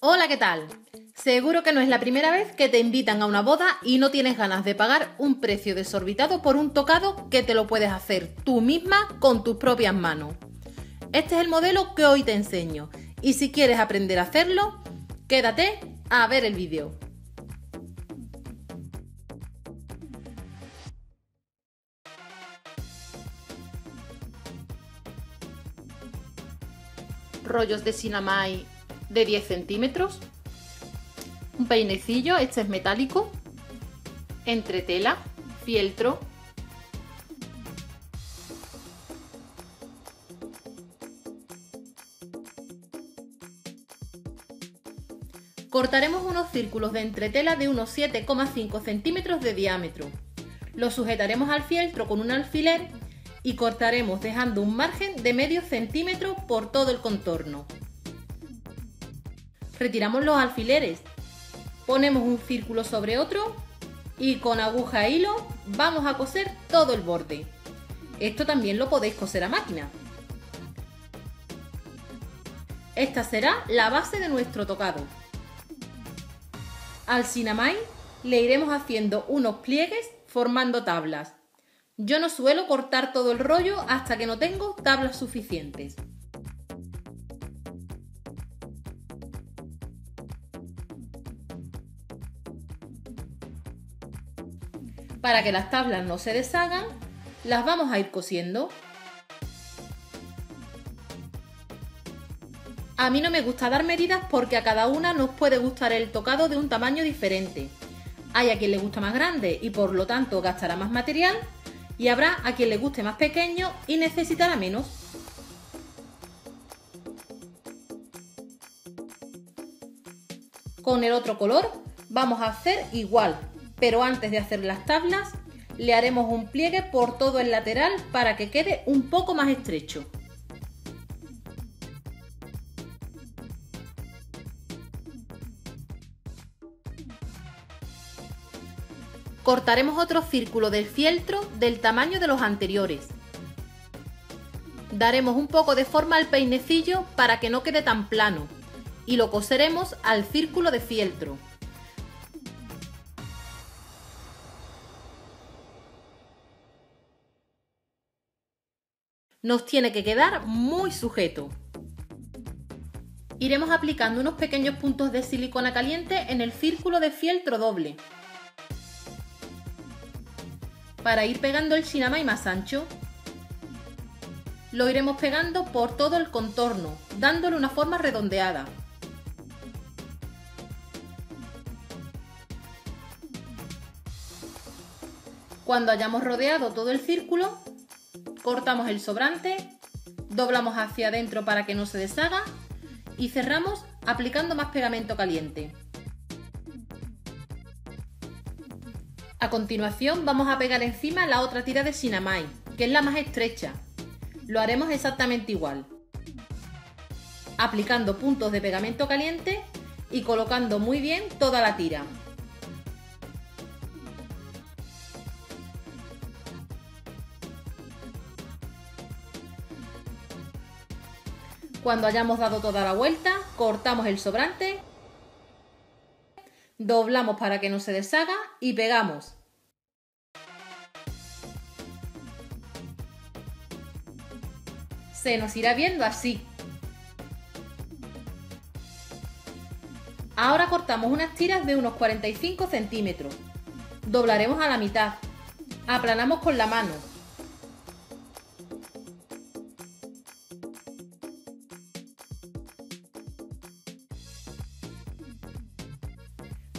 Hola, ¿qué tal? Seguro que no es la primera vez que te invitan a una boda y no tienes ganas de pagar un precio desorbitado por un tocado que te lo puedes hacer tú misma con tus propias manos. Este es el modelo que hoy te enseño y si quieres aprender a hacerlo, quédate a ver el vídeo. Rollos de Sinamai de 10 centímetros, un peinecillo, este es metálico, entretela, fieltro, Cortaremos unos círculos de entretela de unos 7,5 centímetros de diámetro. Los sujetaremos al fieltro con un alfiler y cortaremos dejando un margen de medio centímetro por todo el contorno. Retiramos los alfileres, ponemos un círculo sobre otro y con aguja e hilo vamos a coser todo el borde. Esto también lo podéis coser a máquina. Esta será la base de nuestro tocado. Al sinamay le iremos haciendo unos pliegues formando tablas. Yo no suelo cortar todo el rollo hasta que no tengo tablas suficientes. Para que las tablas no se deshagan, las vamos a ir cosiendo. A mí no me gusta dar medidas porque a cada una nos puede gustar el tocado de un tamaño diferente. Hay a quien le gusta más grande y por lo tanto gastará más material y habrá a quien le guste más pequeño y necesitará menos. Con el otro color vamos a hacer igual, pero antes de hacer las tablas le haremos un pliegue por todo el lateral para que quede un poco más estrecho. Cortaremos otro círculo del fieltro del tamaño de los anteriores. Daremos un poco de forma al peinecillo para que no quede tan plano y lo coseremos al círculo de fieltro. Nos tiene que quedar muy sujeto. Iremos aplicando unos pequeños puntos de silicona caliente en el círculo de fieltro doble para ir pegando el shinamai más ancho. Lo iremos pegando por todo el contorno, dándole una forma redondeada. Cuando hayamos rodeado todo el círculo, cortamos el sobrante, doblamos hacia adentro para que no se deshaga y cerramos aplicando más pegamento caliente. A continuación vamos a pegar encima la otra tira de Sinamai, que es la más estrecha. Lo haremos exactamente igual. Aplicando puntos de pegamento caliente y colocando muy bien toda la tira. Cuando hayamos dado toda la vuelta, cortamos el sobrante doblamos para que no se deshaga y pegamos. Se nos irá viendo así. Ahora cortamos unas tiras de unos 45 centímetros. Doblaremos a la mitad. Aplanamos con la mano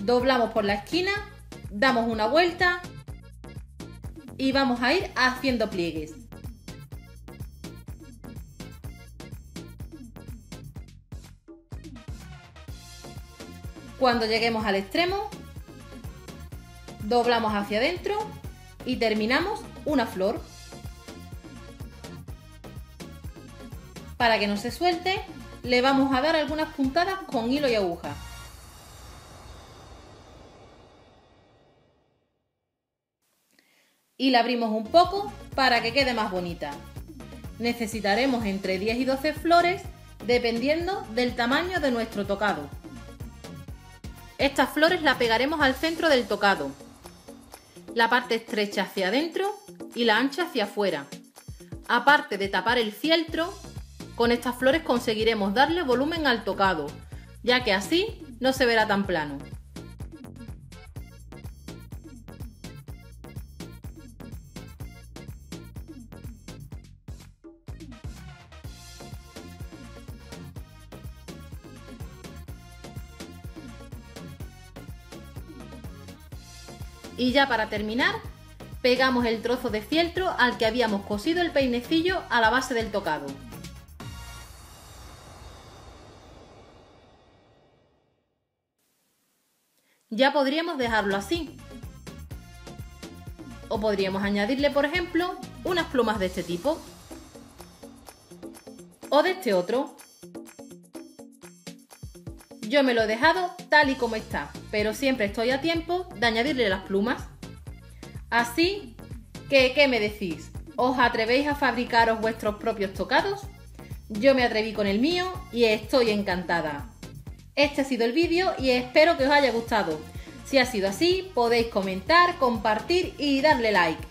doblamos por la esquina, damos una vuelta y vamos a ir haciendo pliegues. Cuando lleguemos al extremo, doblamos hacia adentro y terminamos una flor. Para que no se suelte, le vamos a dar algunas puntadas con hilo y aguja. y la abrimos un poco para que quede más bonita. Necesitaremos entre 10 y 12 flores dependiendo del tamaño de nuestro tocado. Estas flores las pegaremos al centro del tocado, la parte estrecha hacia adentro y la ancha hacia afuera. Aparte de tapar el fieltro, con estas flores conseguiremos darle volumen al tocado, ya que así no se verá tan plano. Y ya para terminar, pegamos el trozo de fieltro al que habíamos cosido el peinecillo a la base del tocado. Ya podríamos dejarlo así. O podríamos añadirle, por ejemplo, unas plumas de este tipo. O de este otro. Yo me lo he dejado tal y como está, pero siempre estoy a tiempo de añadirle las plumas. Así que, ¿qué me decís? ¿Os atrevéis a fabricaros vuestros propios tocados? Yo me atreví con el mío y estoy encantada. Este ha sido el vídeo y espero que os haya gustado. Si ha sido así, podéis comentar, compartir y darle like.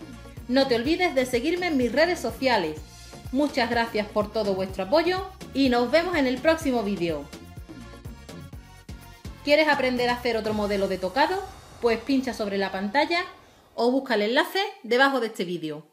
No te olvides de seguirme en mis redes sociales. Muchas gracias por todo vuestro apoyo y nos vemos en el próximo vídeo. ¿Quieres aprender a hacer otro modelo de tocado? Pues pincha sobre la pantalla o busca el enlace debajo de este vídeo.